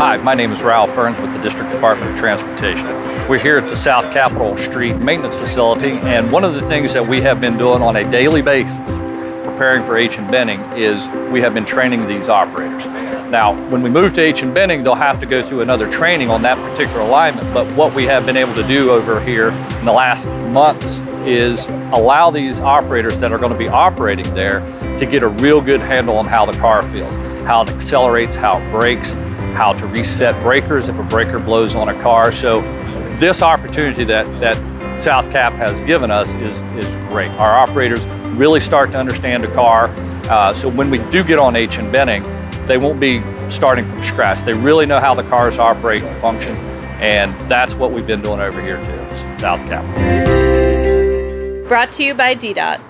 Hi, my name is Ralph Burns with the District Department of Transportation. We're here at the South Capitol Street Maintenance Facility, and one of the things that we have been doing on a daily basis, preparing for H and Benning, is we have been training these operators. Now, when we move to H and Benning, they'll have to go through another training on that particular alignment, but what we have been able to do over here in the last months is allow these operators that are going to be operating there to get a real good handle on how the car feels, how it accelerates, how it brakes, how to reset breakers if a breaker blows on a car. So this opportunity that, that South Cap has given us is, is great. Our operators really start to understand a car. Uh, so when we do get on H and Benning, they won't be starting from scratch. They really know how the cars operate and function. And that's what we've been doing over here too, South Cap. Brought to you by DDOT.